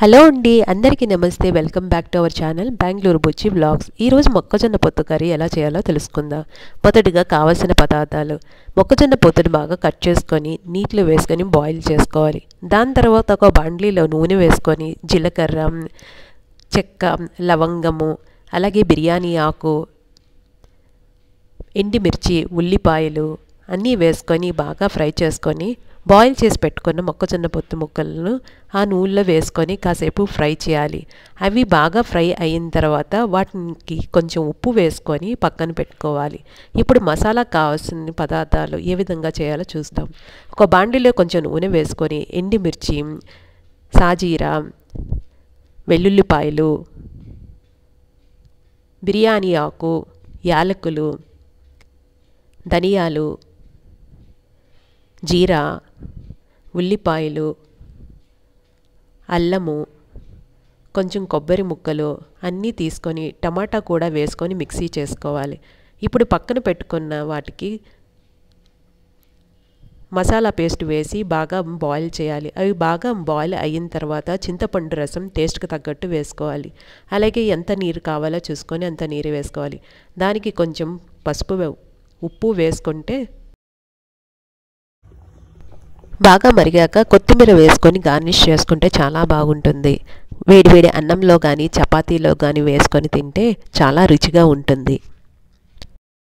Hello అండి అందరికీ నమస్తే. Welcome back to our channel Bengaluru Buchi blogs. ఈరోజు మొక్కజొన్న పొత్తు కర్రీ ఎలా చేయాలో తెలుసుకుందాం. మొదటిగా కావలసిన పదార్థాలు. మొక్కజొన్న పొత్తుని బాగా కట్ చేసుకొని నీటిలో వేసుకొని బాయిల్ చేసుకోవాలి. దాని తర్వాత ఒక బాండ్లీలో నూనె వేసుకొని జీలకర్ర చెక్క లవంగము అలాగే బిర్యానీ ఆకు ఎండిమిర్చి ఉల్లిపాయలు అన్నీ వేసుకొని బాగా ఫ్రై చేసుకొని బాయిల్ చేసి పెట్టుకున్న మొక్కజొన్న పొత్తు ముక్కలను ఆ నూనెలో వేసుకొని కాసేపు ఫ్రై చేయాలి. అవి బాగా ఫ్రై అయిన తర్వాత వాటికి కొంచెం ఉప్పు వేసుకొని పక్కన పెట్టుకోవాలి. ఇప్పుడు మసాలా కావాల్సిన పదార్థాలు ఏ విధంగా చేయాలో చూస్తాం. ఒక బాండిలో కొంచెం నూనె వేసుకొని ఎండిమిర్చి సాజీరా వెల్లుల్లిపాయలు బిర్యానీ ఆకు యాలకులు ధనియాలు జీరా ఉల్లిపాయలు అల్లము కొంచెం కొబ్బరి ముక్కలు అన్నీ తీసుకొని టమాటా కూడా వేసుకొని మిక్సీ చేసుకోవాలి. ఇప్పుడు పక్కన పెట్టుకున్న వాటికి మసాలా పేస్ట్ వేసి బాగా బాయిల్ చేయాలి. అవి బాగా బాయిల్ అయిన తర్వాత చింతపండు రసం టేస్ట్కి తగ్గట్టు వేసుకోవాలి. అలాగే ఎంత నీరు కావాలో చూసుకొని అంత నీరు వేసుకోవాలి. దానికి కొంచెం పసుపు ఉప్పు వేసుకుంటే బాగా మరిగాక కొత్తిమీర వేసుకొని గార్నిష్ చేసుకుంటే చాలా బాగుంటుంది. వేడివేడి అన్నంలో కానీ చపాతీలో కానీ వేసుకొని తింటే చాలా రుచిగా ఉంటుంది.